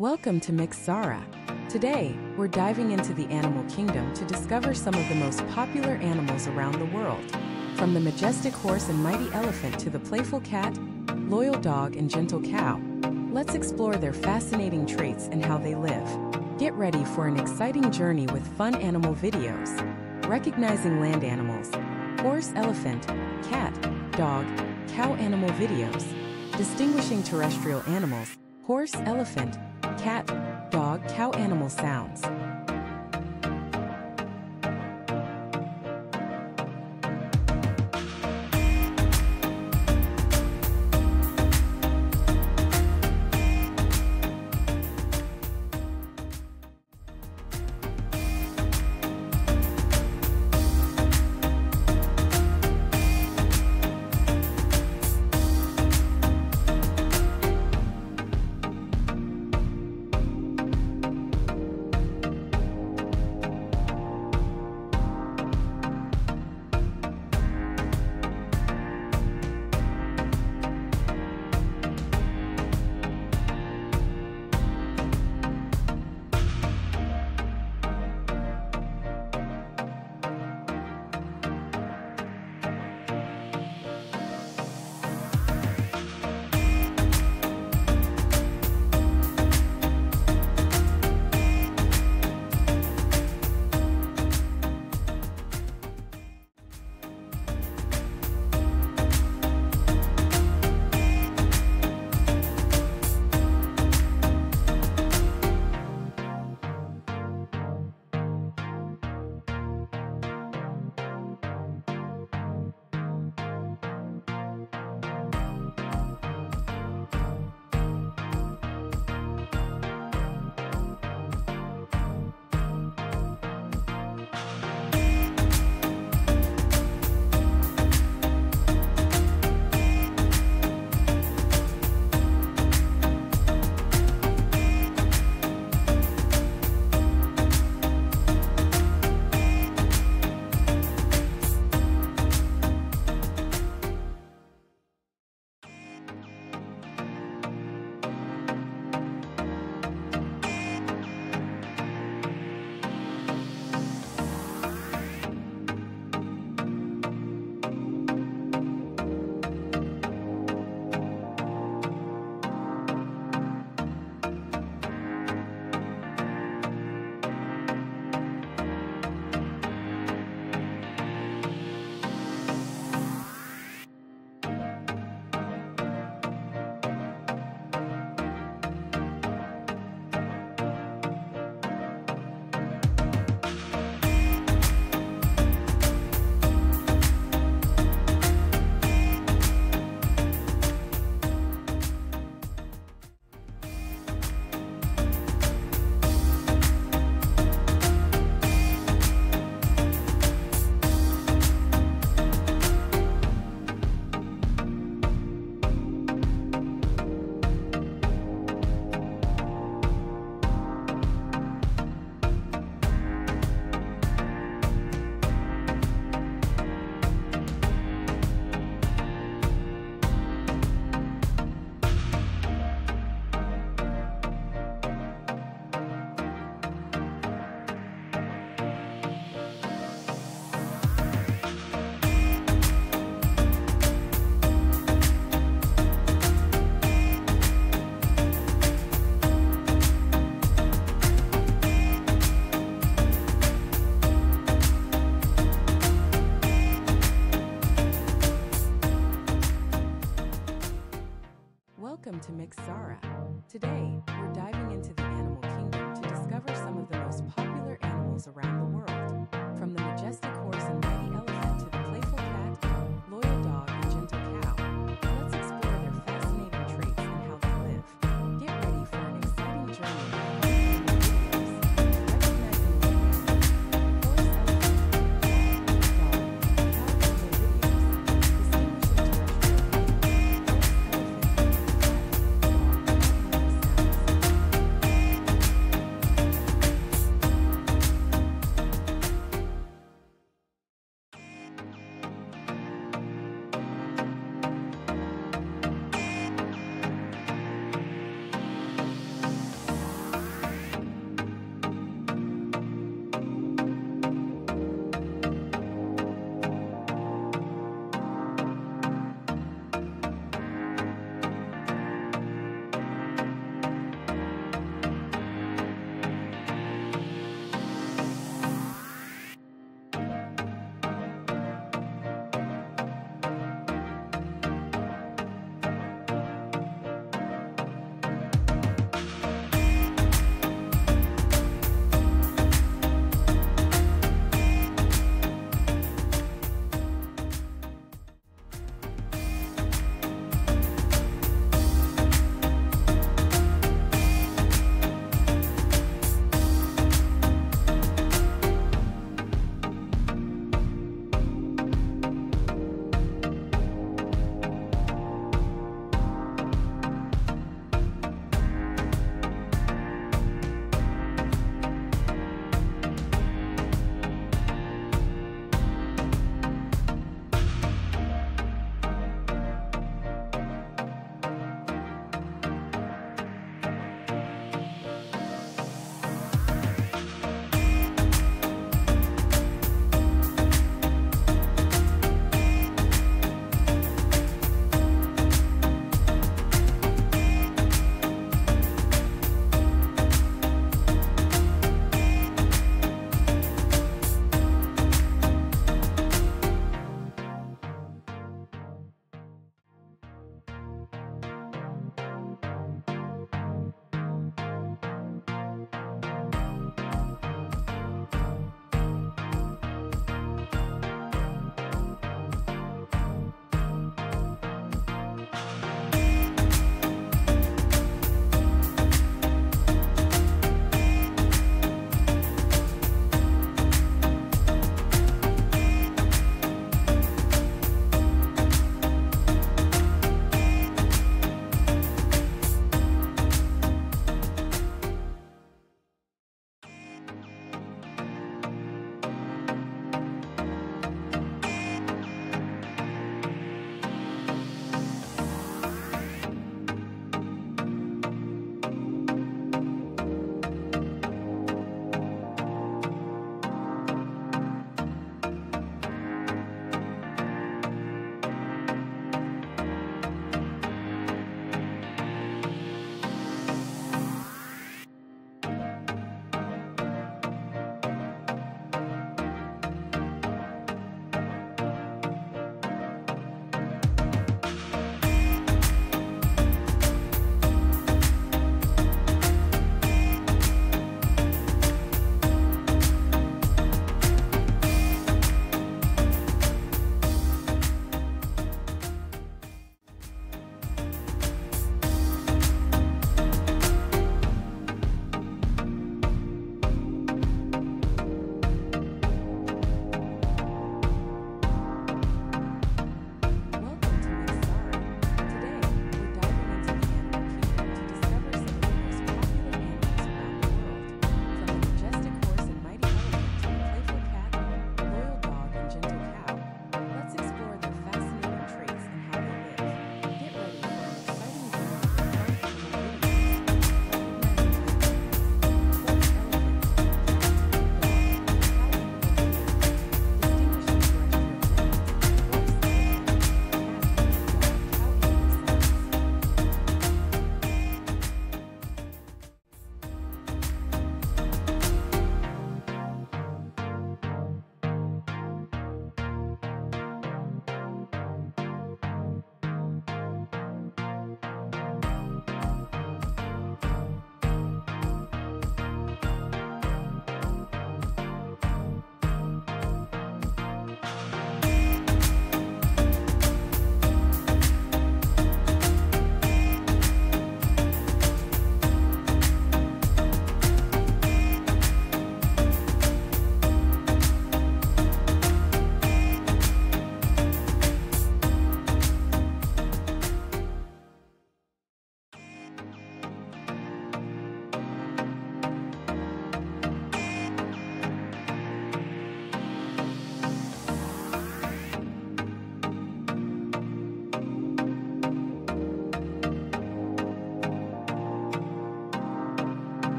Welcome to Mix Zahra. Today, we're diving into the animal kingdom to discover some of the most popular animals around the world. From the majestic horse and mighty elephant to the playful cat, loyal dog, and gentle cow, let's explore their fascinating traits and how they live. Get ready for an exciting journey with fun animal videos. Recognizing land animals, horse, elephant, cat, dog, cow animal videos. Distinguishing terrestrial animals, horse, elephant, cat, dog, cow animal sounds.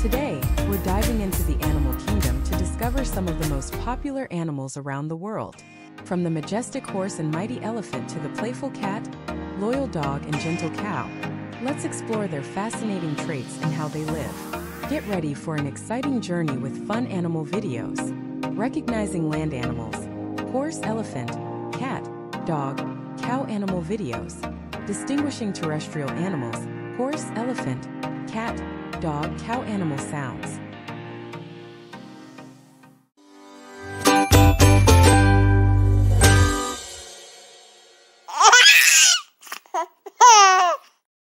Today, we're diving into the animal kingdom to discover some of the most popular animals around the world. From the majestic horse and mighty elephant to the playful cat, loyal dog, and gentle cow, let's explore their fascinating traits and how they live. Get ready for an exciting journey with fun animal videos. Recognizing land animals, horse, elephant, cat, dog, cow animal videos. Distinguishing terrestrial animals, horse, elephant, cat, dog, cow animal sounds.